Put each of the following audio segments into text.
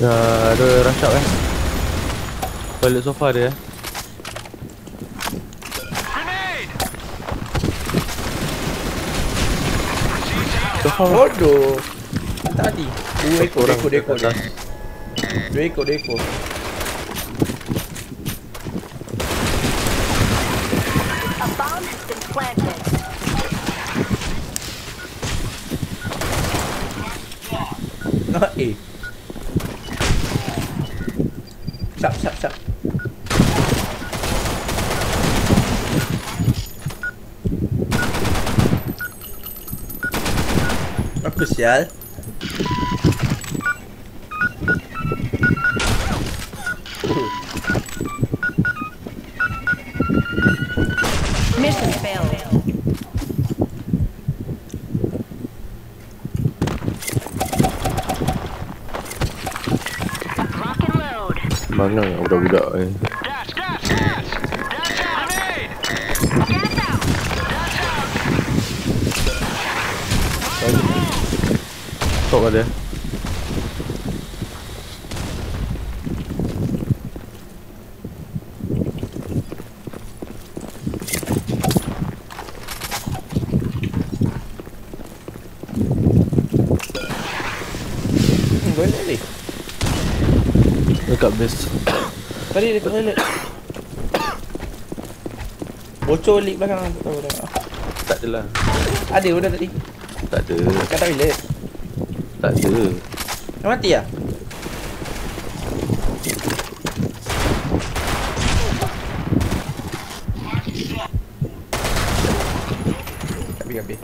Ya, ada rush up eh. Balik sofa dia eh. Sofa Bodoh. Tadi. Dua ekor, dua ekor, dua ekor. Dua ekor, dua ekor. A ça, ça, ça. Pas crucial. Out! Grenade! Gas out. Top ada. Boleh ni. Dekat base. Tadi dia kat toilet. Bocor leak belakang tak tahu dah. Tak adalah. Ada udah tadi. Tak ada. Kat toilet. Tak ada. Dah mati ah? Kapi kapi.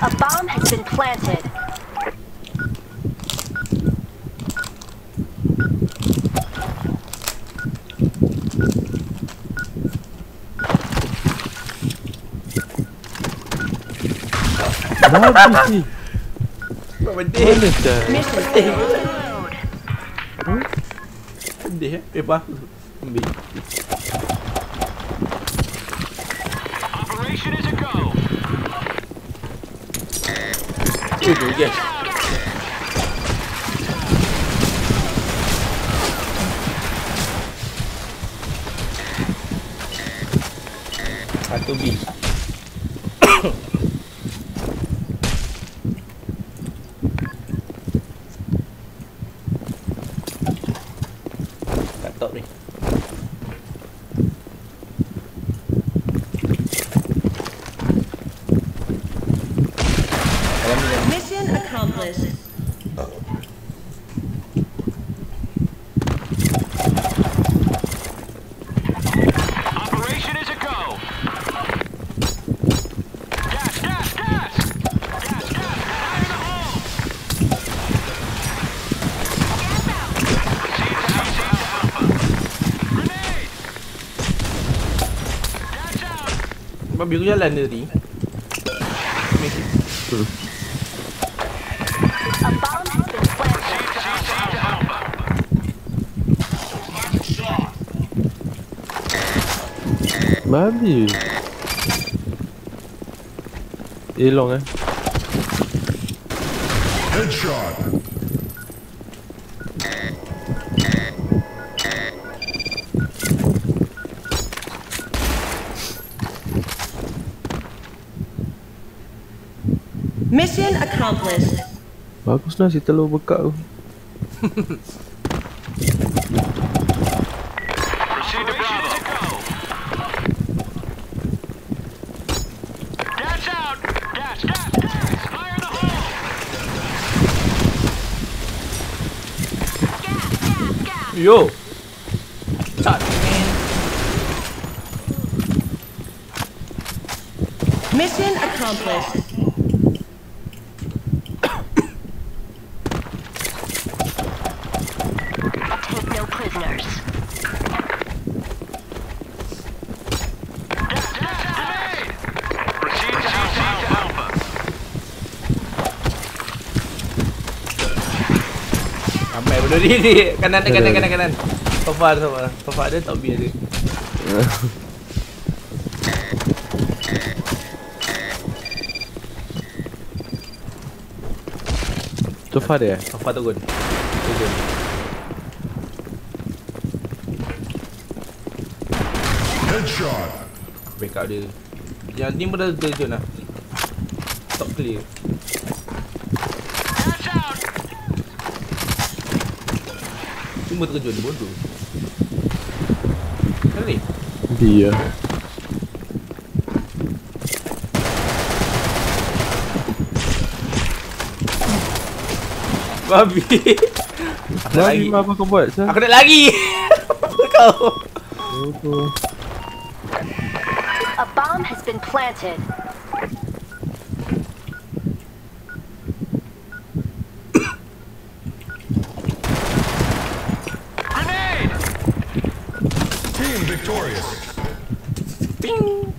A bomb has been planted. Habis ni. Buat benda. Mana dah? Mission failed. Load. Benda eh. Eh apa? Ambil. Operation is a go! Tu tu guys. Satu B. Kat top ni. Dalam ni dalam. Mission accomplished. Babi aku jalan dia tadi. Babi. Elong eh. Headshot. Mission accomplished. Bagus lah si telur bekak tu. Proceed to Bravo. Gas out! Prisoners. Bunuh diri. Kanan, kanan, kanan, kanan. Sofa ada, sofa. Sofa ada, tak biar dia. Sofa dia eh? Sofa turun. Turun. Headshot. Backup dia. Yang ni pun dah terjun lah. Top clear. Out. Cuma terjun dia bodoh. Mana ni? Dia Babi. Aku nak apa kau buat sah? Aku nak lari. Kau. Bodoh A bomb has been planted. Grenade. Team victorious. Ping.